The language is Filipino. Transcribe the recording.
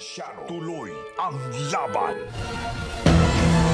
Shadow. Tuloy ang laban!